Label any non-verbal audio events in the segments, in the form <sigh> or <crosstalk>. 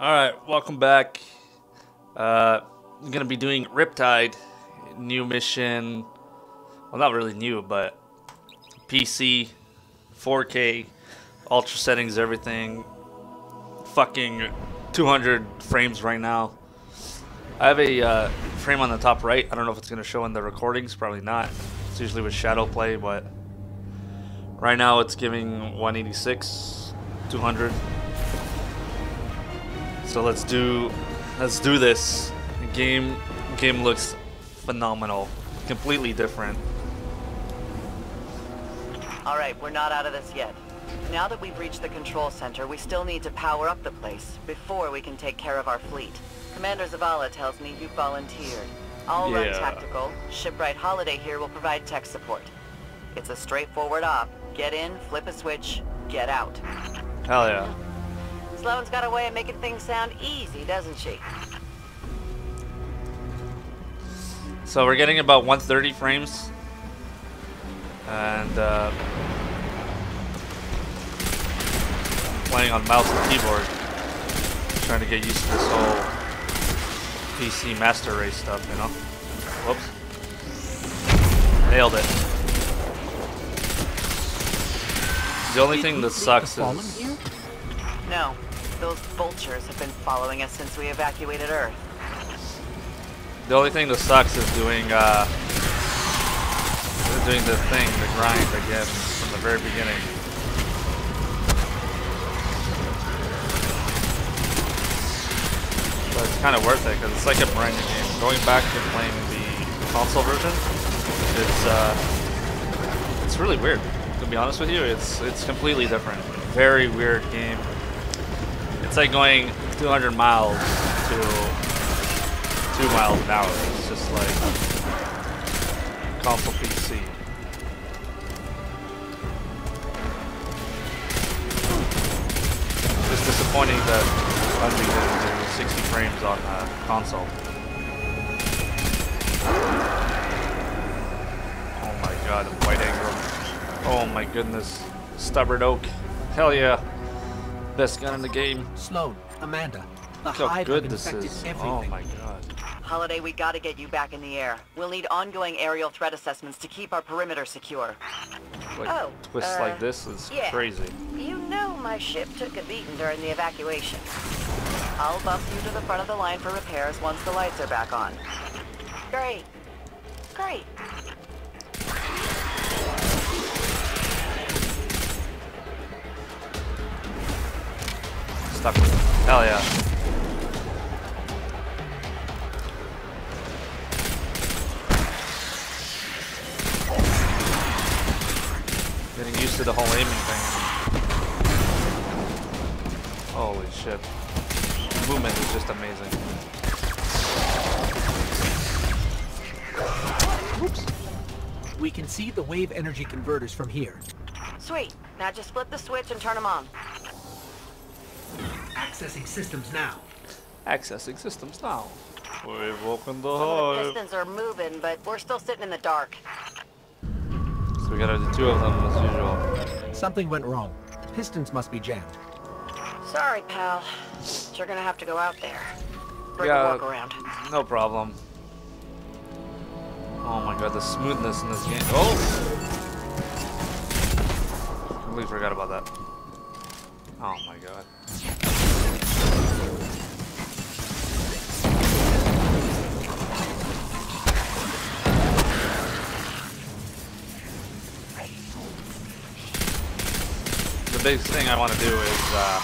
Alright, welcome back. Uh, I'm gonna be doing Riptide, new mission. Well, not really new, but PC, 4K, ultra settings, everything. Fucking 200 frames right now. I have a uh, frame on the top right. I don't know if it's gonna show in the recordings. Probably not. It's usually with ShadowPlay, but right now it's giving 186, 200. So let's do let's do this. The game game looks phenomenal. Completely different. Alright, we're not out of this yet. Now that we've reached the control center, we still need to power up the place before we can take care of our fleet. Commander Zavala tells me you volunteered. I'll run tactical. Shipwright Holliday here will provide tech support. It's a straightforward op. Get in, flip a switch, get out. Hell yeah. Sloane's got a way of making things sound easy, doesn't she? So we're getting about 130 frames. And uh, playing on mouse and keyboard. Trying to get used to this whole PC master race stuff, you know? Whoops. Nailed it. The only thing that sucks is? No. Those vultures have been following us since we evacuated Earth. the only thing that sucks is doing uh doing the thing, the grind again from the very beginning. But it's kind of worth it because it's like a brand new game. Going back to playing the console version, it's uh, it's really weird. To be honest with you, it's it's completely different. Very weird game. It's like going 200 miles to two miles an hour. It's just like console PC. It's disappointing that do 60 frames on uh, console. Oh my god, a white angle. Oh my goodness. Stubborn oak. Hell yeah. Best gun in the game. Sloane, Amanda, the Look how good this is. everything. Oh my god. Holliday, we gotta get you back in the air. We'll need ongoing aerial threat assessments to keep our perimeter secure. Like Oh, twists uh, like this is yeah. crazy. You know my ship took a beating during the evacuation. I'll bump you to the front of the line for repairs once the lights are back on. Great. Great. Stuck with it. Hell yeah. Getting used to the whole aiming thing. Holy shit. The Movement is just amazing. Oops. We can see the wave energy converters from here. Sweet. Now just flip the switch and turn them on. Accessing systems now. Accessing systems now. We've opened the Some of the pistons are moving, but we're still sitting in the dark. So we gotta do two of them as usual. Something went wrong. The Pistons must be jammed. Sorry, pal. You're gonna have to go out there. Bring Yeah. a walk around. No problem. Oh my god, the smoothness in this game. Oh! Completely forgot about that. Oh my god. The biggest thing I want to do is uh,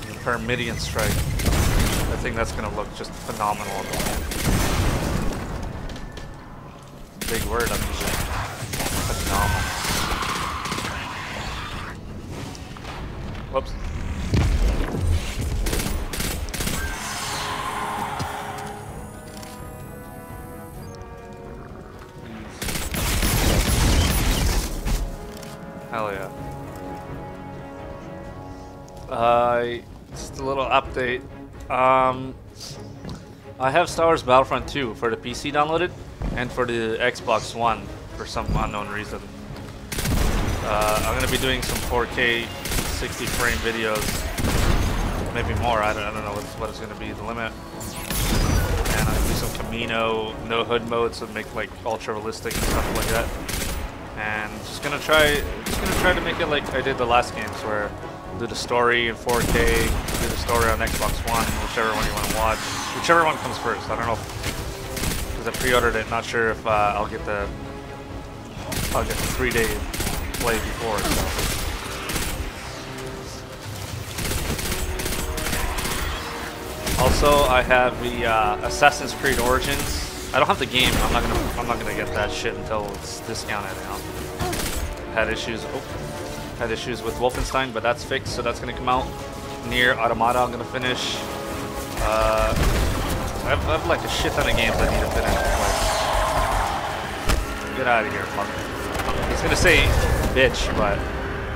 the Pyramidion strike. I think that's gonna look just phenomenal. Big word I'm using. Phenomenal. Whoops. Um, I have Star Wars Battlefront 2 for the PC downloaded and for the Xbox One for some unknown reason. Uh, I'm gonna be doing some 4K 60 frame videos maybe more. I don't, I don't know what, what is going to be the limit. And I'm to do some Camino no hood modes to make like ultra realistic and stuff like that. And just gonna try, just gonna try to make it like I did the last games, where do the story in 4K, do the story on Xbox One, whichever one you want to watch, whichever one comes first. I don't know because I pre-ordered it. Not sure if uh, I'll get the I'll get the three-day play before. So. Also, I have the uh, Assassin's Creed Origins. I don't have the game. I'm not gonna. I'm not gonna get that shit until it's discounted. Know. Had issues. Oh, had issues with Wolfenstein, but that's fixed. So that's gonna come out. Nier Automata. I'm gonna finish. Uh, I have, I have like a shit ton of games I need to finish. Like, get out of here, punk. He's gonna say bitch, but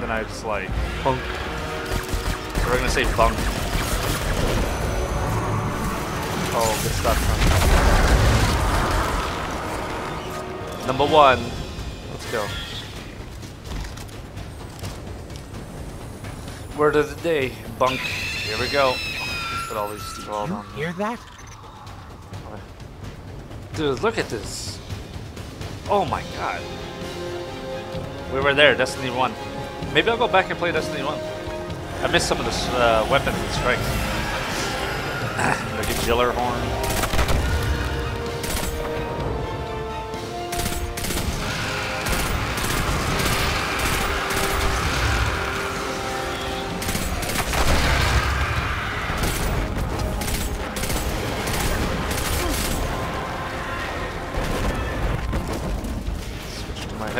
then I just like punk. So we're gonna say bunk. Oh, good stuff. Number one. Let's go. Word of the day. Bunk. Here we go. Put all these Did you on. hear that? Dude, look at this. Oh my god. We were there, Destiny 1. Maybe I'll go back and play Destiny 1. I missed some of the uh, weapons and strikes. <coughs> like a Gjallarhorn.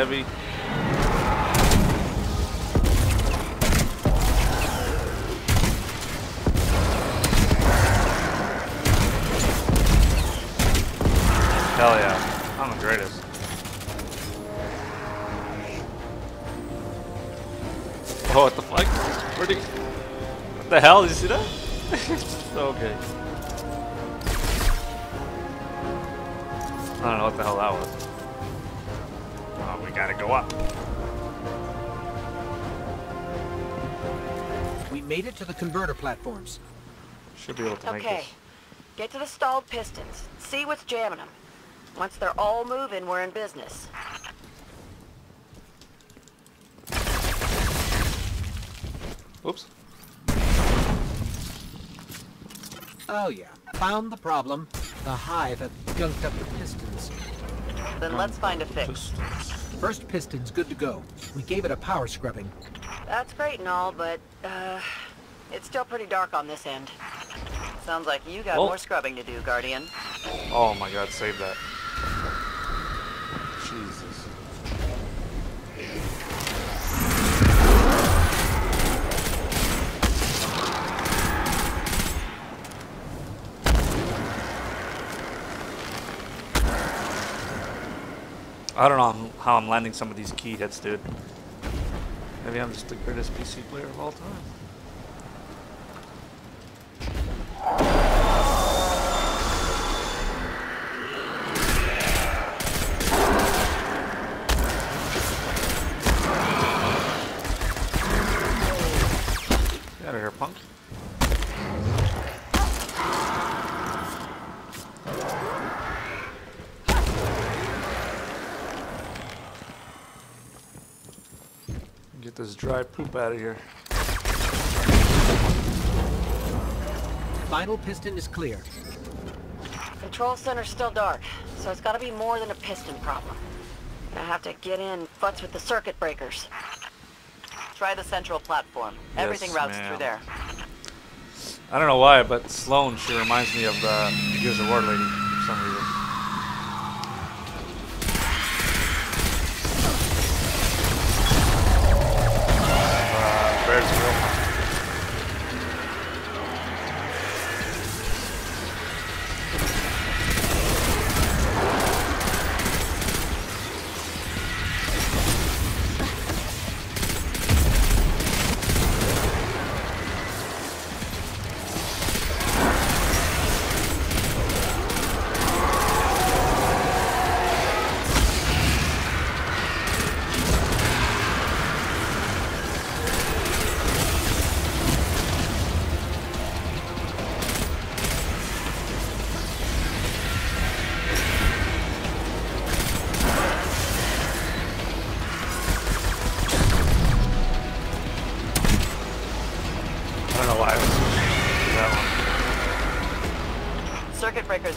Heavy. Hell yeah. I'm the greatest. Oh, what the fuck? Where'd he... What the hell? Did you see that? Platforms. Should be able to make Okay. this. Get to the stalled pistons. See what's jamming them. Once they're all moving, we're in business. Oops. Oh yeah, found the problem. The hive have gunked up the pistons. Then let's find a fix. First piston's good to go. We gave it a power scrubbing. That's great and all, but, uh, it's still pretty dark on this end. Sounds like you got Well- more scrubbing to do, Guardian. Oh my god, save that. Jesus. I don't know how I'm landing some of these key hits, dude. Maybe I'm just the greatest PC player of all time. Get out of here, punk. Get this dry poop out of here. Final piston is clear. Control center's still dark, so it's gotta be more than a piston problem. I have to get in, futz with the circuit breakers. Try the central platform. Everything routes through there. I don't know why, but Sloane, she reminds me of the Gears of War lady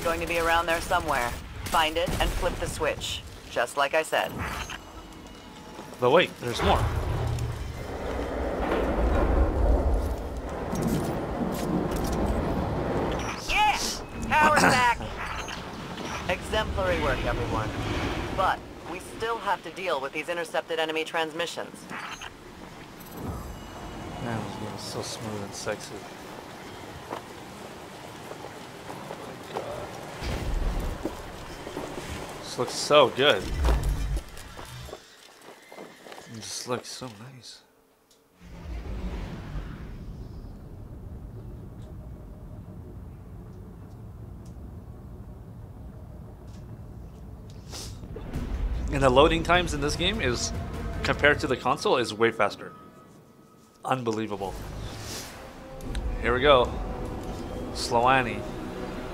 going to be around there somewhere. Find it and flip the switch. Just like I said. But wait, there's more. Yeah! Power's back! Exemplary work, everyone. But we still have to deal with these intercepted enemy transmissions. Man, game so smooth and sexy. This looks so good. It just looks so nice. And the loading times in this game is, compared to the console, is way faster. Unbelievable. Here we go. Sloani.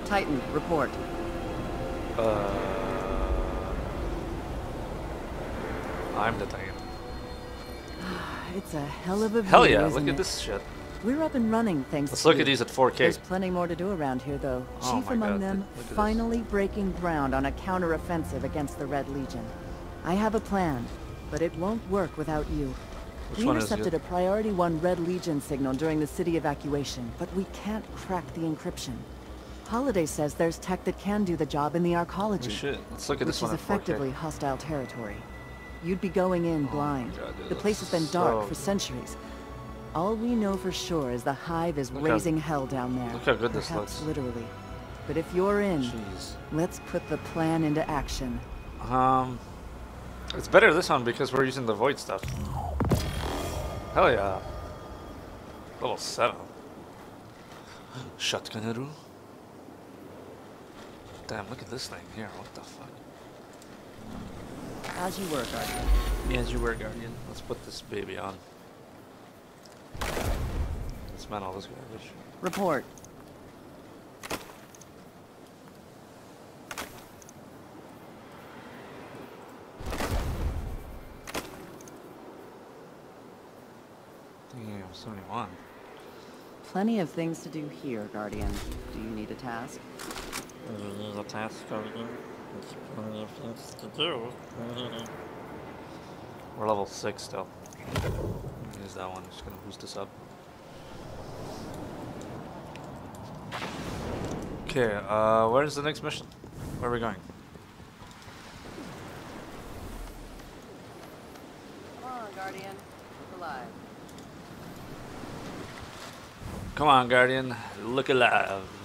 Titan, report. Uh, I'm the Titan. Ah, it's a hell of a view, Hell yeah, look at this shit. We're up and running thanks Let's to look you. at these at 4K. There's plenty more to do around here, though. Oh Chief among God, them, at this. finally breaking ground on a counteroffensive against the Red Legion. I have a plan, but it won't work without you. Which we one intercepted it? a Priority 1 Red Legion signal during the city evacuation, but we can't crack the encryption. Holliday says there's tech that can do the job in the arcology, oh, should. Let's look at which this one is in 4K. effectively hostile territory. You'd be going in blind. Oh God, the place has been looks dark for centuries. All we know for sure is the Hive is Look how- raising hell down there. look how good this looks. literally. But if you're in, Jeez. let's put the plan into action. Um, it's better this one because we're using the void stuff. Hell yeah. Little setup. Shotgunaru. Damn, look at this thing here. What the fuck? As you were, Guardian. As you were, Guardian. Let's put this baby on. Let's man all this garbage. Report. Damn, 71. Plenty of things to do here, Guardian. Do you need a task? There's a task Guardian. Plenty of things to do. We're level 6 still. Use that one, just gonna boost us up. Okay, uh, where's the next mission? Where are we going? Come on, Guardian. Look alive. Come on, Guardian, look alive.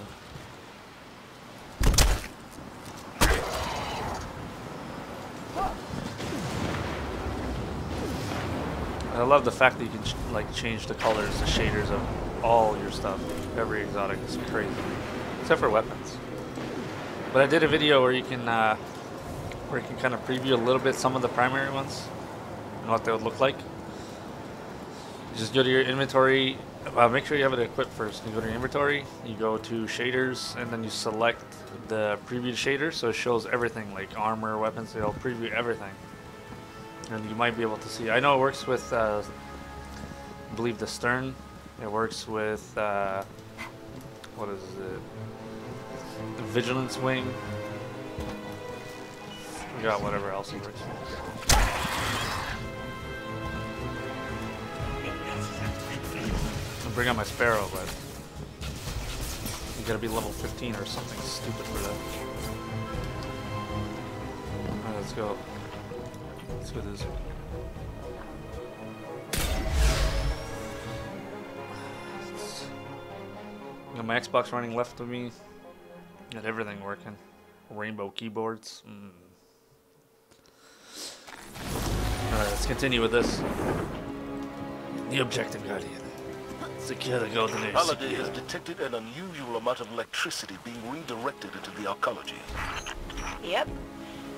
I love the fact that you can like change the colors, the shaders of all your stuff. Every exotic is crazy, except for weapons. But I did a video where you can uh, where you can kind of preview a little bit some of the primary ones and what they would look like. You just go to your inventory. Uh, make sure you have it equipped first. You go to your inventory, you go to shaders, and then you select the previewed shader so it shows everything like armor, weapons. It'll preview everything, and you might be able to see. I know it works with, uh, I believe the stern. It works with uh, what is it? The vigilance wing. Forgot whatever else it works. with. I'll bring out my sparrow, but you gotta be level 15 or something stupid for that. Alright, let's go. Let's go this. Got my Xbox running left of me. Got everything working. Rainbow keyboards. Mm. Alright, let's continue with this. The objective, Guardian. Secure the golden age. Holliday has detected an unusual amount of electricity being redirected into the arcology. Yep.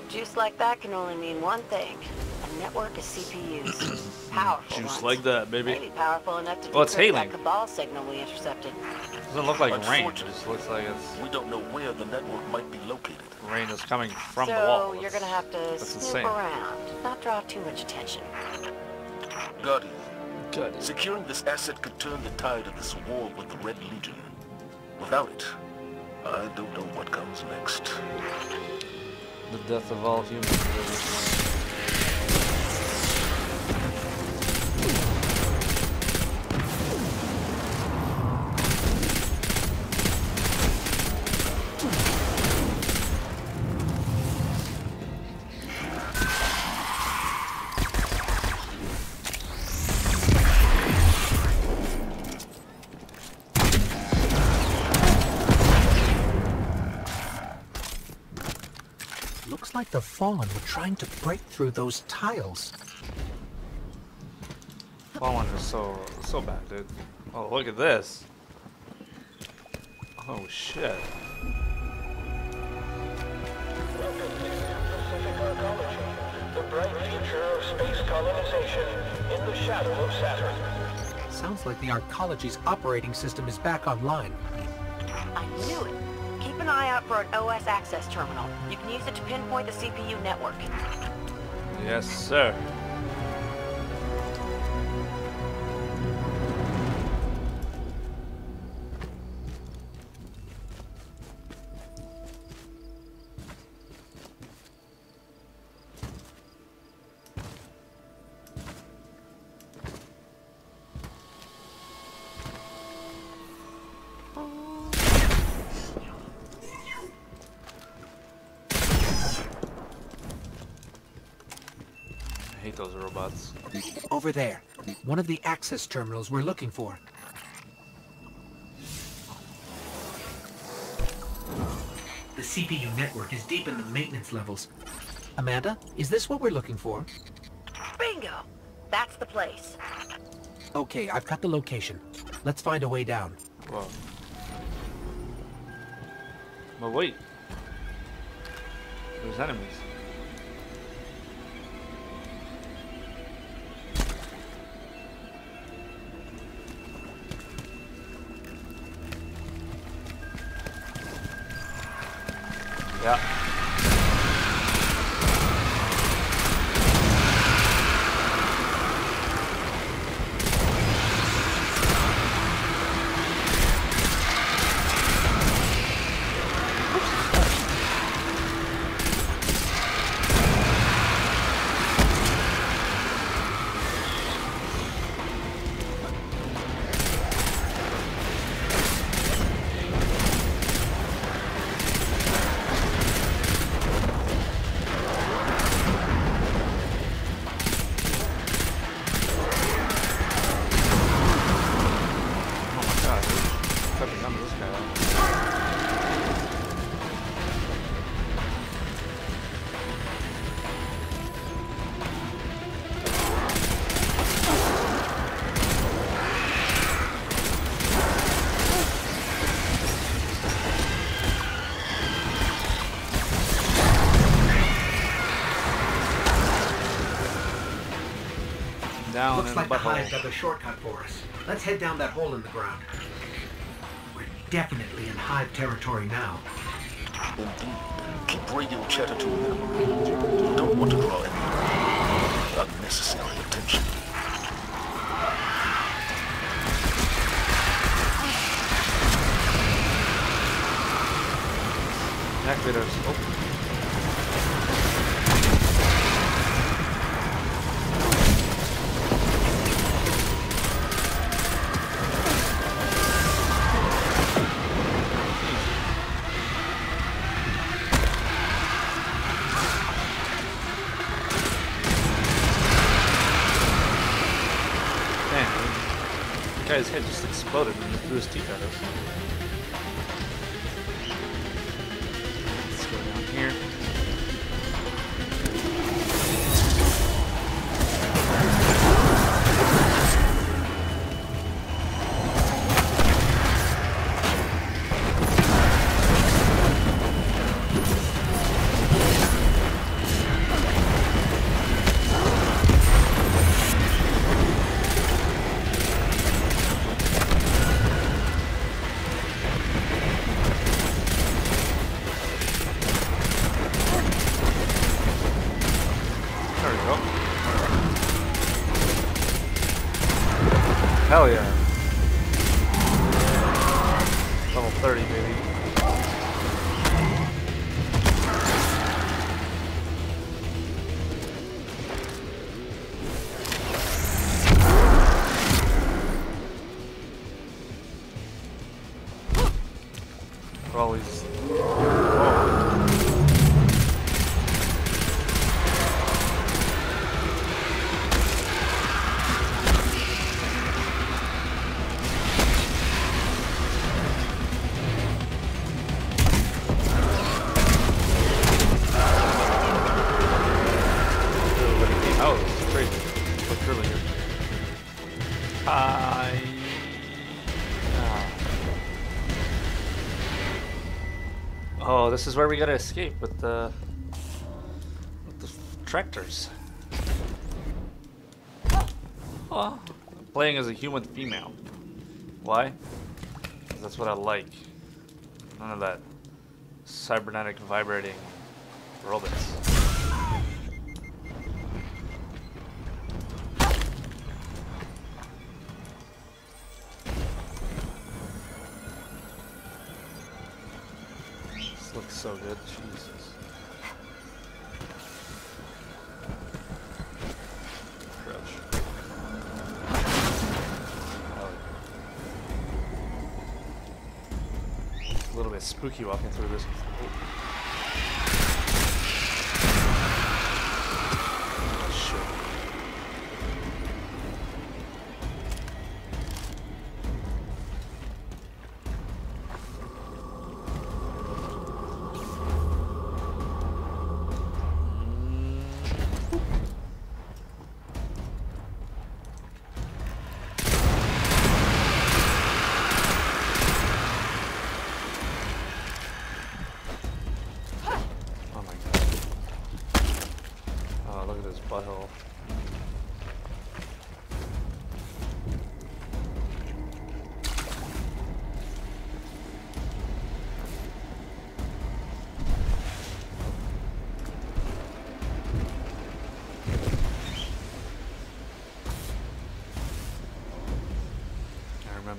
Juice like that can only mean one thing. A network of CPUs. <clears throat> Powerful Juice ones. like that, baby. Maybe powerful enough to Oh, it's decrypt hailing. that Cabal signal we intercepted. Doesn't look like rain. It just looks like it's We don't know where the network might be located. rain is coming from so the wall. So you're gonna have to that's snoop insane. around, not draw too much attention. Guardian, Good. Securing this asset could turn the tide of this war with the Red Legion. Without it, I don't know what comes next. The death of all humans. The Fallen were trying to break through those tiles. Fallen is so so bad, dude. Oh, look at this. Oh shit. The bright future of space colonization in the shadow of Saturn. Sounds like the Arcology's operating system is back online. An eye out for an OS access terminal. You can use it to pinpoint the CPU network. Yes, sir. Over there. One of the access terminals we're looking for. The CPU network is deep in the maintenance levels. Amanda, is this what we're looking for? Bingo! That's the place. Okay, I've got the location. Let's find a way down. Whoa. But wait. There's enemies. Yeah. Oh my god, dude. Fucking number this guy. Down Looks like the Hive dug a shortcut for us. Let's head down that hole in the ground. We're definitely in Hive territory now. Indeed. Keep radio chatter to a minimum. You don't want to draw any unnecessary attention. Activators. Oh. Guy's head just exploded when he threw his teeth at us. we go. Hell yeah. Level 30, baby. This is where we gotta escape with the with the tractors. Oh, playing as a human female. Why? that's what I like. None of that cybernetic vibrating robots.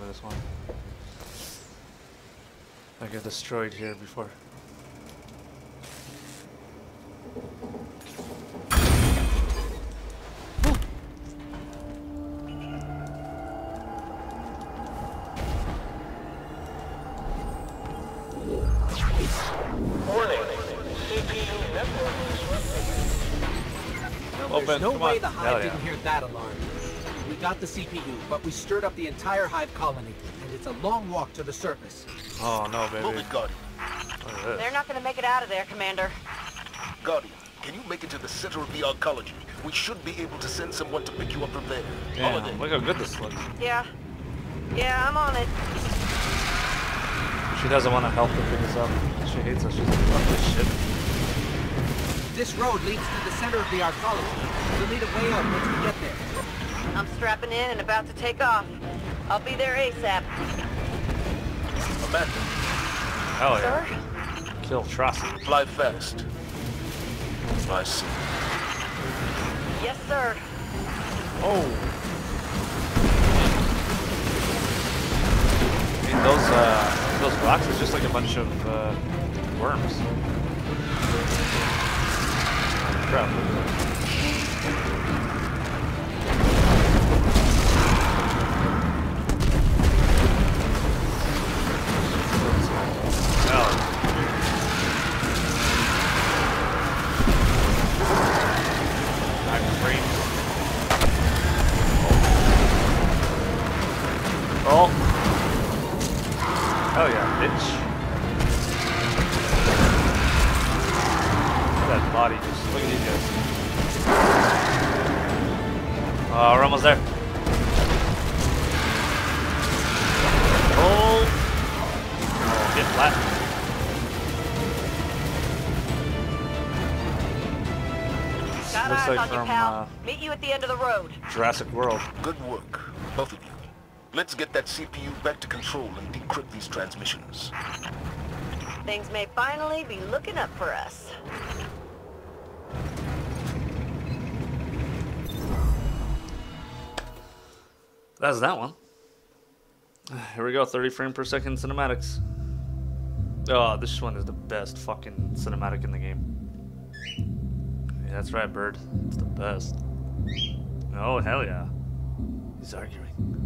This one. I got destroyed here before. Warning. CPU network disrupted. Well, Open, there's no come way on. the Hive didn't hear that alarm. We got the CPU, but we stirred up the entire Hive colony, and it's a long walk to the surface. Oh no, baby. Move it, Guardian. Look at this. They're not gonna make it out of there, Commander. Guardian, can you make it to the center of the arcology? We should be able to send someone to pick you up from there. Holliday. Look how good this looks. Yeah. Yeah, I'm on it. She doesn't want to help her pick us up. She hates us. She's like, fuck this shit. This road leads to the center of the arcology. We'll need a way out once we get there. I'm strapping in and about to take off. I'll be there ASAP. Amanda, Hell yeah. Sir? Kill Trossi. fly fast. Fly soon. Yes, sir. Oh. I mean, those, uh, those rocks is just like a bunch of, uh, worms. Crap. Oh. Hell yeah, bitch. Look at that body just look at these guys. Oh, we're almost there. Oh. Oh, get flat. Looks like from, uh, Meet you at the end of the road. Jurassic World. Good work, both of you. Let's get that CPU back to control and decrypt these transmissions. Things may finally be looking up for us. That's that one. Here we go, 30 frame per second cinematics. Oh, this one is the best fucking cinematic in the game. Yeah, that's right, Bird. It's the best. Oh, hell yeah. He's arguing.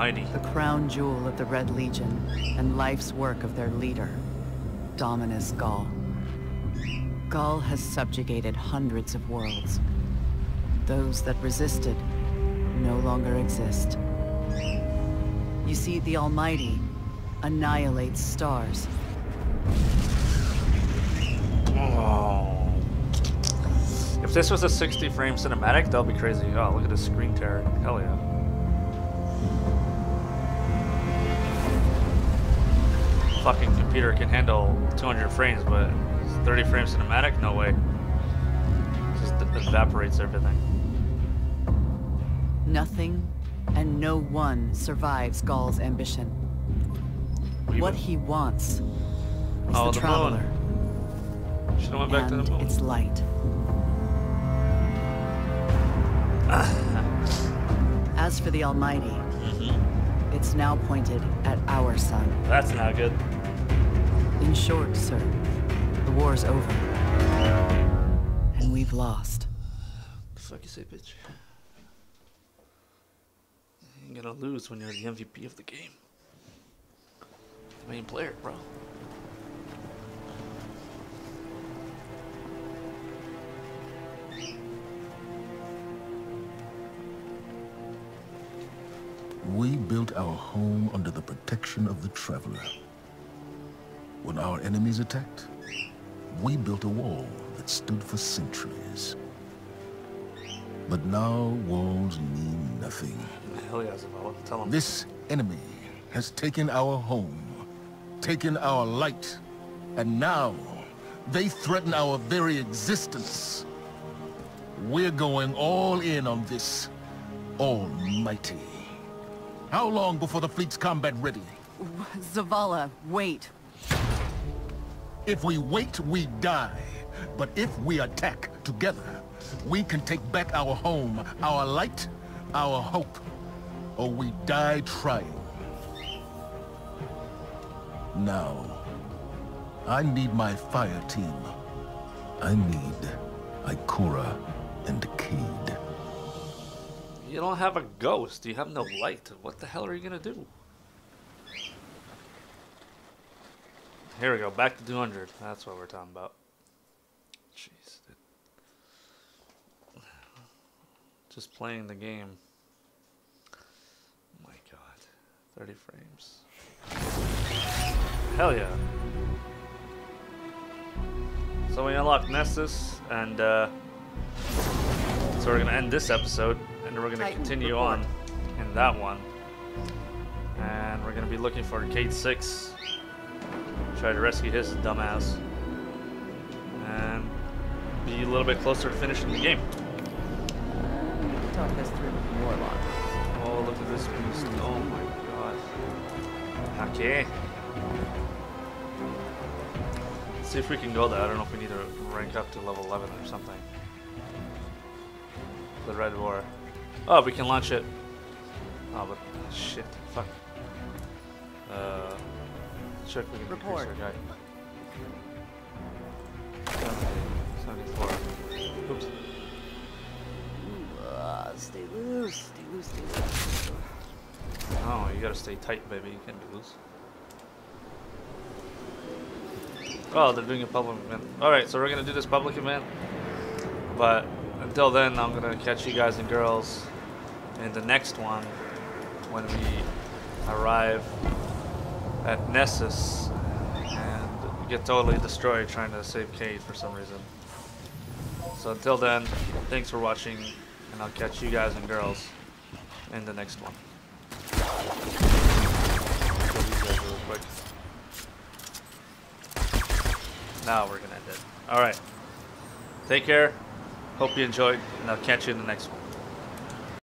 Almighty. the crown jewel of the Red Legion, and life's work of their leader, Dominus Gaul. Gaul has subjugated hundreds of worlds. Those that resisted no longer exist. You see, the Almighty annihilates stars. Oh. If this was a 60 frame cinematic, that would be crazy. Oh, look at this screen tear. Hell yeah. Fucking computer can handle 200 frames, but 30 frame cinematic? No way. Just evaporates everything. Nothing and no one survives Gaul's ambition. What he wants is Oh, the the Traveler moon. Should have went back to the moon. its light. <sighs> As for the Almighty, Mm-hmm. it's now pointed at our sun. That's not good. In short, sir, the war's over. And we've lost. The fuck you say, bitch? You ain't gonna lose when you're the MVP of the game. The main player, bro. We built our home under the protection of the Traveler. When our enemies attacked, we built a wall that stood for centuries. But now walls mean nothing. Hell yeah, Tell him. This enemy has taken our home, taken our light, and now they threaten our very existence. We're going all in on this almighty. How long before the fleet's combat ready? Zavala, wait. If we wait, we die. But if we attack together, we can take back our home, our light, our hope. Or we die trying. Now, I need my fire team. I need Ikora and Cayde. You don't have a ghost. You have no light. What the hell are you gonna do? Here we go. Back to 200. That's what we're talking about. Jeez. dude. Just playing the game. Oh my god. 30 frames. Hell yeah. So we unlocked Nessus, and uh, so we're gonna end this episode, and we're gonna continue report. on in that one, and we're gonna be looking for Cayde Six, try to rescue his dumbass, and be a little bit closer to finishing the game. Talk us through Warlock. Oh, look at this beast! Oh my god. Okay. See if we can go there. I don't know if we need to rank up to level 11 or something. The Red War. Oh, we can launch it. Oh, but shit. Fuck. Uh, check we can Report. our guy. 74. Oops. Uh, stay loose, stay loose, stay loose. Oh, you gotta stay tight, baby. You can't be loose. Oh, they're doing a public event. Alright, so we're gonna do this public event. But until then, I'm gonna catch you guys and girls in the next one when we arrive at Nessus and get totally destroyed trying to save Cayde for some reason. So until then, thanks for watching, and I'll catch you guys and girls in the next one. Now we're gonna end it. Alright. Take care. Hope you enjoyed, and I'll catch you in the next one.